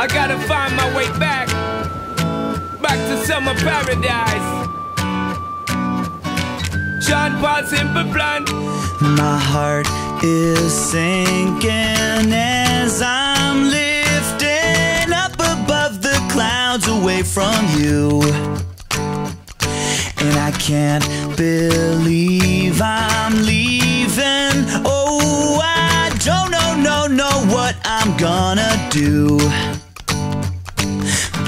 I gotta find my way back, back to summer paradise. Sean Paul Simple Plan. My heart is sinking as I'm lifting up above the clouds away from you. And I can't believe I'm leaving. Oh, I don't know, no, no, what I'm gonna do.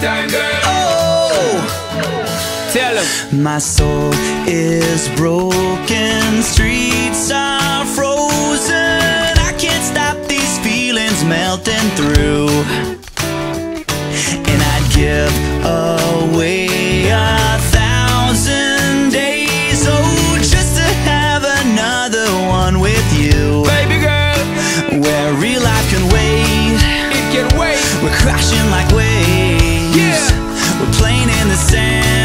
time, girl. Oh, tell him. My soul is broken, streets are frozen. I can't stop these feelings melting through. And I'd give away a thousand days, oh, just to have another one with you. Baby girl, where real life can wait. It can wait. We're crashing like waves the sand.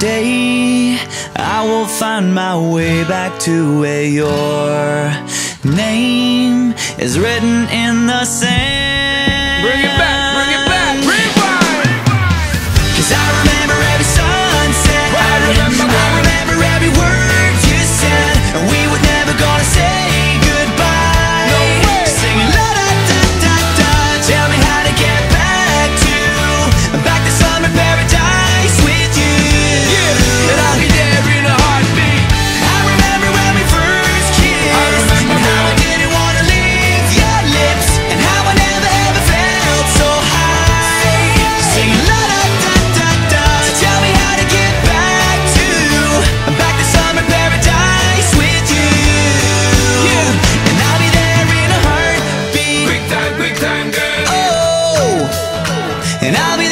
day I will find my way back to where your name is written in the sand. and I'll be